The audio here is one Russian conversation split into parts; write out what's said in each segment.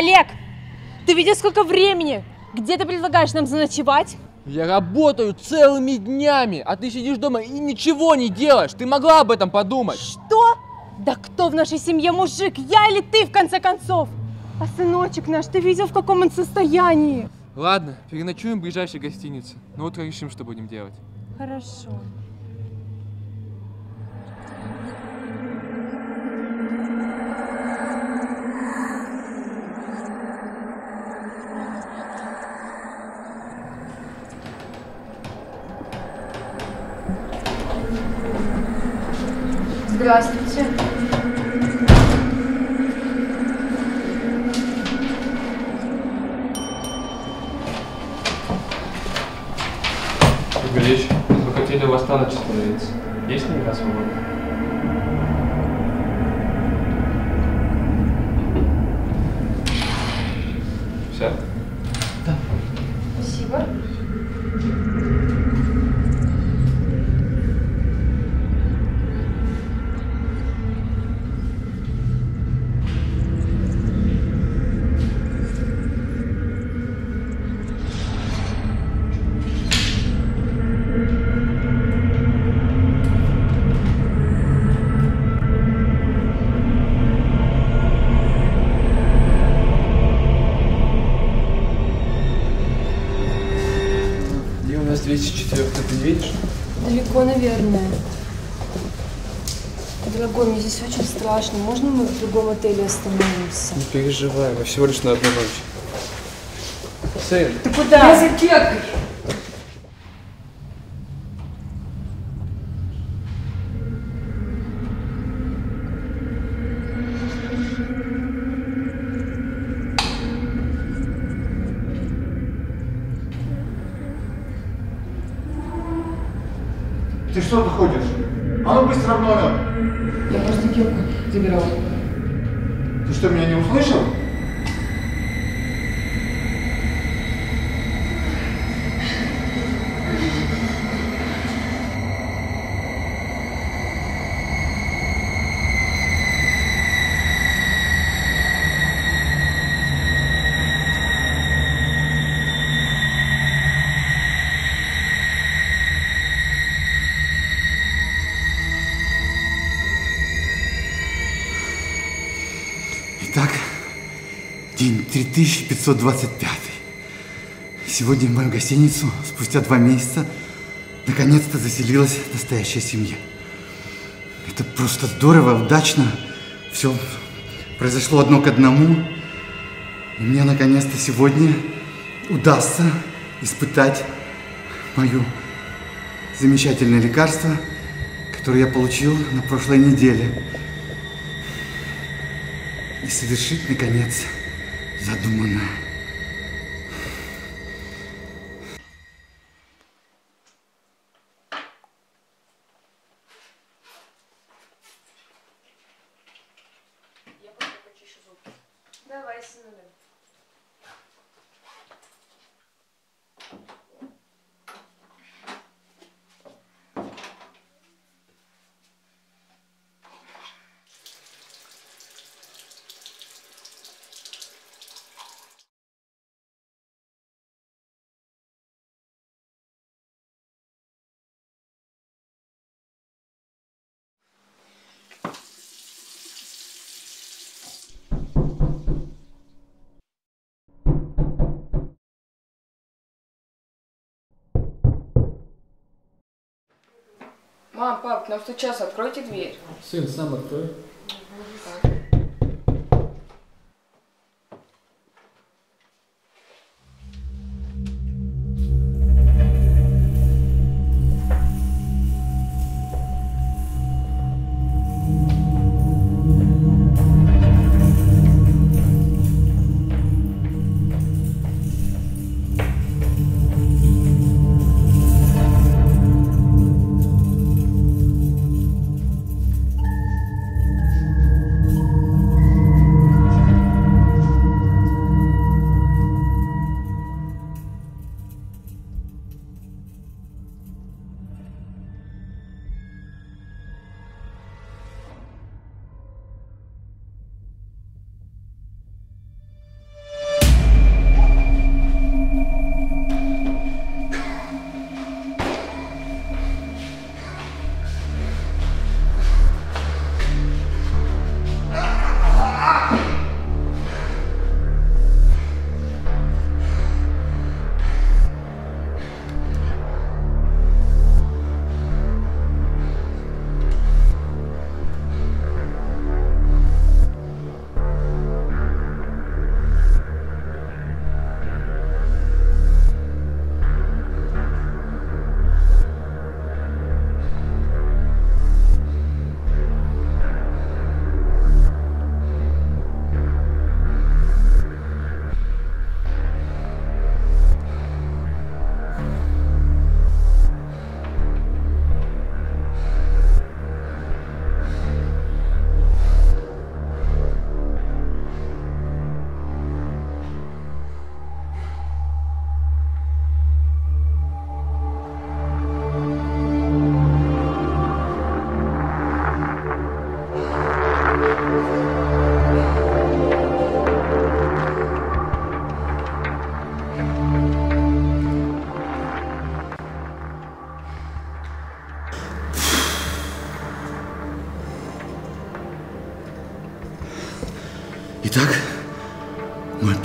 Олег, ты видел, сколько времени? Где ты предлагаешь нам заночевать? Я работаю целыми днями, а ты сидишь дома и ничего не делаешь. Ты могла об этом подумать. Что? Да кто в нашей семье мужик? Я или ты, в конце концов? А сыночек наш, ты видел, в каком он состоянии? Ладно, переночуем в ближайшей гостинице. Ну вот решим, что будем делать. Хорошо. Ильич, вы хотели на ночь остановиться. Есть номера свободны? Все? Далеко, наверное. Дорогой, мне здесь очень страшно. Можно мы в другом отеле остановимся? Не переживай, мы всего лишь на одну ночь. Сын, Ты куда? Я за кеткой. Ты что тут ходишь? А ну быстро в номер. Я просто кепку забирала. Ты что, меня не услышал? 3525. Сегодня в мою гостиницу спустя два месяца наконец-то заселилась настоящая семья. Это просто здорово, удачно. Все произошло одно к одному. И мне наконец-то сегодня удастся испытать мое замечательное лекарство, которое я получил на прошлой неделе и совершить, наконец, задуманное. Мам, пап, нам стучаться, откройте дверь. сын, сам открой. Итак,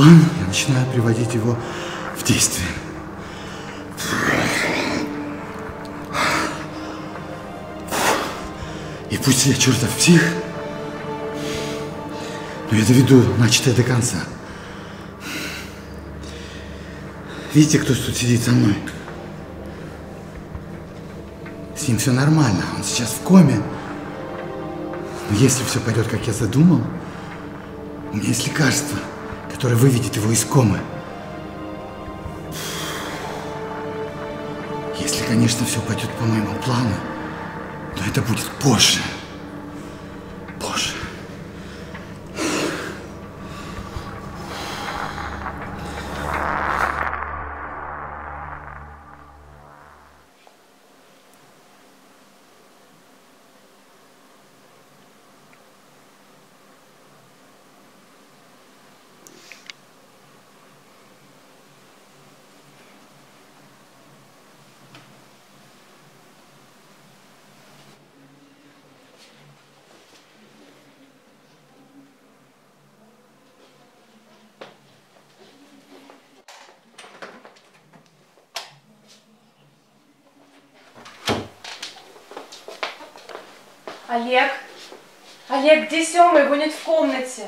план, я начинаю приводить его в действие. И пусть я чертов псих, но я доведу начатое до конца. Видите, кто тут сидит со мной? С ним все нормально, он сейчас в коме. Но если все пойдет, как я задумал, у меня есть лекарство, которое выведет его из комы. Если, конечно, все пойдет по моему плану, но это будет. Позже. Олег? Олег, где Сёма? Его нет в комнате.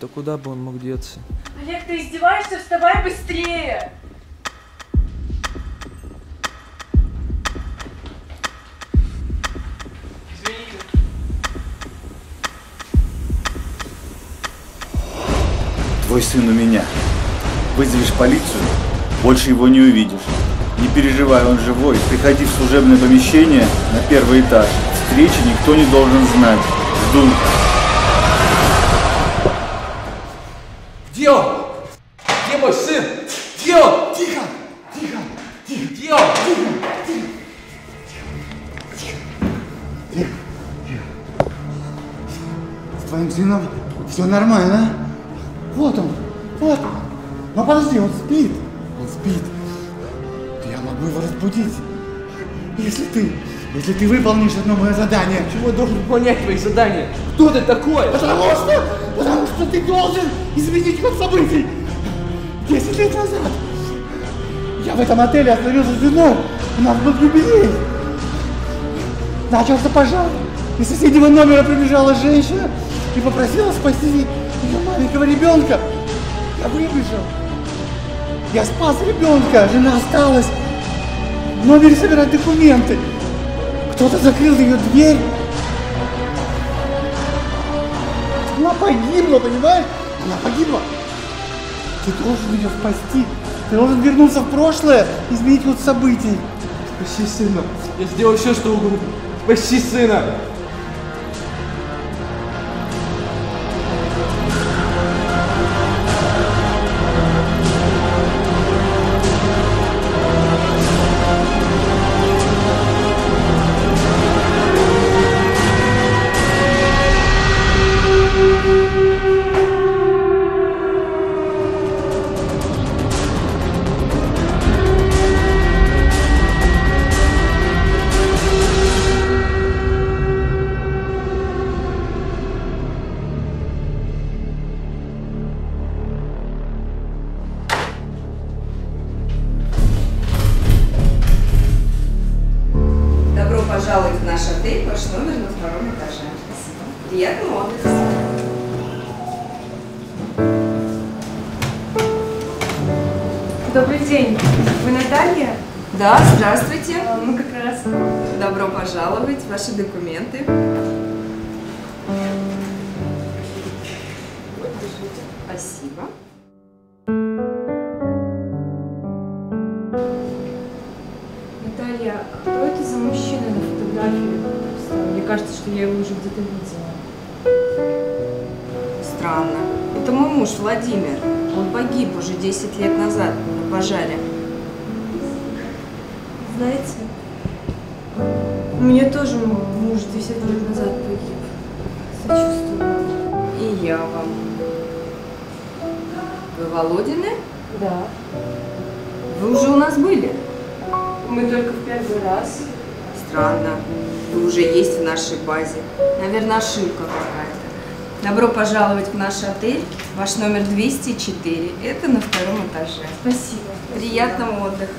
Да куда бы он мог деться? Олег, ты издеваешься? Вставай быстрее! Твой сын у меня. Вызовешь полицию, больше его не увидишь. Не переживай, он живой. Приходи в служебное помещение на первый этаж. Встречи никто не должен знать. Жду. Где он? Где мой сын? Где он? Тихо! Тихо! Тихо! Где он? С твоим сыном все нормально. Вот он, вот. Но подожди, он спит. Он спит. Я могу его разбудить. Если ты, если ты выполнишь одно мое задание. Чего я должен выполнять твои задания? Кто ты такой? Потому что, потому что ты должен изменить ход событий. Десять лет назад я в этом отеле остановился с женой. У нас был юбилей. Начался пожар. Из соседнего номера прибежала женщина и попросила спасти ее маленького ребенка. Я выбежал. Я спас ребенка, жена осталась в номере собирать документы. Кто-то закрыл ее дверь. Она погибла, понимаешь? Она погибла. Ты должен ее спасти. Ты должен вернуться в прошлое, изменить ход событий. Спаси сына. Я сделаю все, что угодно. Спаси сына. Добрый день. Вы Наталья? Да, здравствуйте. А, Мы как раз... Добро пожаловать. Ваши документы. Спасибо. Наталья, а кто это за мужчина на фотографии? Мне кажется, что я его уже где-то видела. Странно. Это мой муж Владимир. Он погиб уже 10 лет назад на пожаре. Знаете, у меня тоже муж 10 лет назад погиб. Сочувствую. И я вам. Вы Володины? Да. Вы уже у нас были? Мы только в первый раз. Странно. Вы уже есть в нашей базе. Наверное, ошибка какая-то. Добро пожаловать в наш отель. Ваш номер 204. Это на втором этаже. Спасибо. Приятного отдыха.